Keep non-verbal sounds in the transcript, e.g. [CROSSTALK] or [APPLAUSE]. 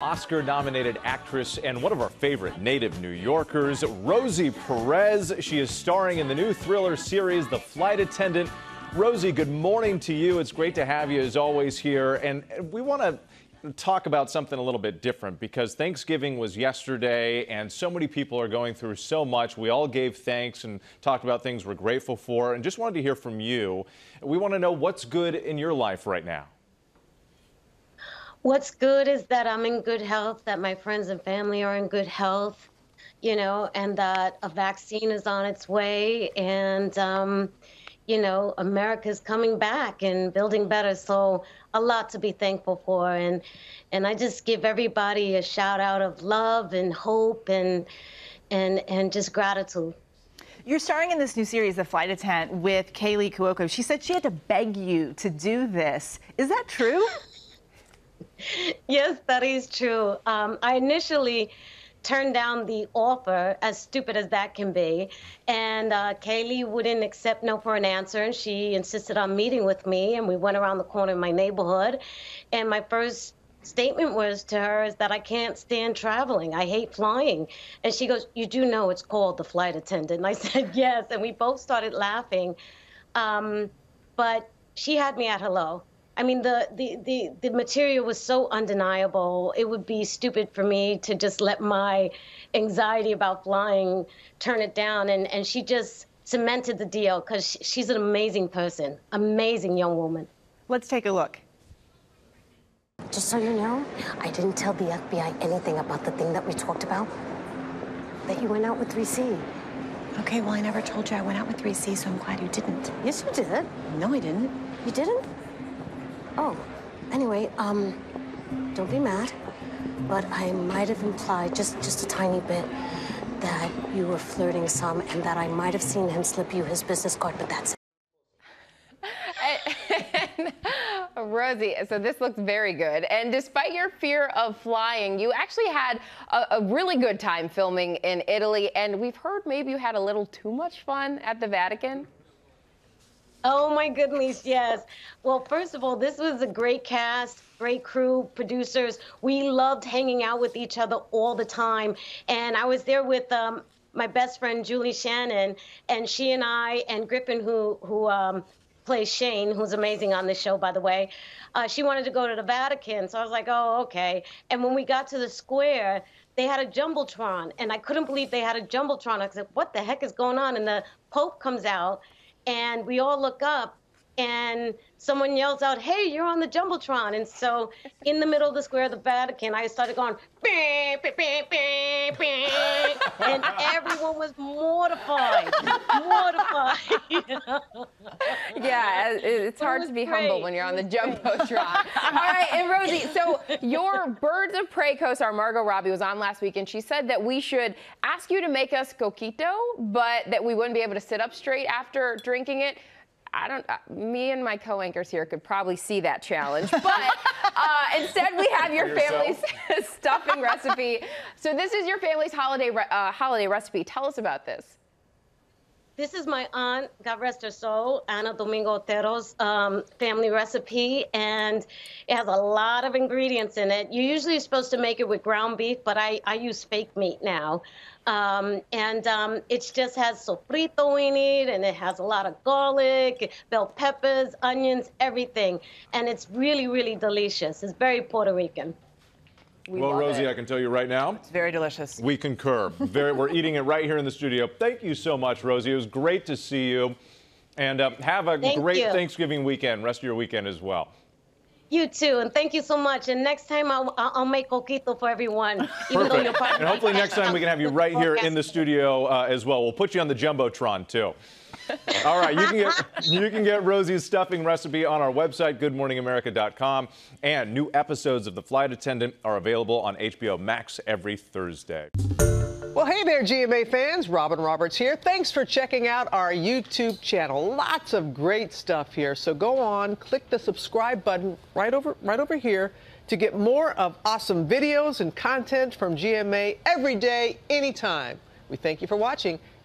Oscar nominated actress and one of our favorite native New Yorkers, Rosie Perez. She is starring in the new thriller series, The Flight Attendant. Rosie, good morning to you. It's great to have you as always here. And we want to talk about something a little bit different because Thanksgiving was yesterday and so many people are going through so much. We all gave thanks and talked about things we're grateful for and just wanted to hear from you. We want to know what's good in your life right now. What's good is that I'm in good health, that my friends and family are in good health, you know, and that a vaccine is on its way and, um, you know, America's coming back and building better. So a lot to be thankful for. And, and I just give everybody a shout out of love and hope and, and, and just gratitude. You're starring in this new series, The Flight Attendant, with Kaley Cuoco. She said she had to beg you to do this. Is that true? [LAUGHS] [LAUGHS] yes, that is true. Um, I initially turned down the offer, as stupid as that can be. And uh, Kaley wouldn't accept no for an answer, and she insisted on meeting with me. And we went around the corner in my neighborhood. And my first statement was to her is that I can't stand traveling. I hate flying. And she goes, You do know it's called the flight attendant. And I [LAUGHS] said, Yes. And we both started laughing. Um, but she had me at hello. I mean, the, the, the, the material was so undeniable. It would be stupid for me to just let my anxiety about flying turn it down. And, and she just cemented the deal because she's an amazing person, amazing young woman. Let's take a look. Just so you know, I didn't tell the FBI anything about the thing that we talked about. That you went out with 3C. Okay, well, I never told you I went out with 3C, so I'm glad you didn't. Yes, you did. No, I didn't. You didn't? Oh, anyway, um, don't be mad, but I might have implied just just a tiny bit that you were flirting some and that I might have seen him slip you his business card, but that's it. [LAUGHS] Rosie, so this looks very good. And despite your fear of flying, you actually had a, a, really good time filming in Italy. And we've heard maybe you had a little too much fun at the Vatican. Oh my goodness, yes. Well, first of all, this was a great cast, great crew, producers. We loved hanging out with each other all the time. And I was there with um, my best friend Julie Shannon, and she and I and Griffin, who who um, plays Shane, who's amazing on this show, by the way. Uh, she wanted to go to the Vatican, so I was like, oh, okay. And when we got to the square, they had a jumbotron, and I couldn't believe they had a jumbotron. I said, what the heck is going on? And the Pope comes out and we all look up and someone yells out, "Hey, you're on the jumbotron!" And so, in the middle of the square of the Vatican, I started going, beep, beep, beep, beep, beep, and everyone was mortified, mortified. You know? Yeah, it's hard it to be great. humble when you're on the jumbotron. All right, and Rosie, so your Birds of Prey co-star Margot Robbie was on last week, and she said that we should ask you to make us coquito, but that we wouldn't be able to sit up straight after drinking it. I don't. Uh, me and my co-anchors here could probably see that challenge, but uh, [LAUGHS] instead we have your family's [LAUGHS] stuffing recipe. So this is your family's holiday uh, holiday recipe. Tell us about this. This is my aunt, God rest her soul, Ana Domingo Otero's um, family recipe, and it has a lot of ingredients in it. You're usually supposed to make it with ground beef, but I, I use fake meat now. Um, and um, it just has sofrito in it, and it has a lot of garlic, bell peppers, onions, everything. And it's really, really delicious. It's very Puerto Rican. We well, Rosie, it. I can tell you right now. It's very delicious. We concur. Very, we're eating it right here in the studio. Thank you so much, Rosie. It was great to see you. And uh, have a Thank great you. Thanksgiving weekend, rest of your weekend as well. You too, and thank you so much. And next time I'll, I'll make coquito for everyone. Perfect. and hopefully next time we can have you right here in the studio uh, as well. We'll put you on the jumbotron too. All right, you can get you can get Rosie's stuffing recipe on our website, GoodMorningAmerica.com, and new episodes of The Flight Attendant are available on HBO Max every Thursday. Well, hey there, GMA fans. Robin Roberts here. Thanks for checking out our YouTube channel. Lots of great stuff here. So go on, click the subscribe button right over right over here to get more of awesome videos and content from GMA every day, anytime. We thank you for watching,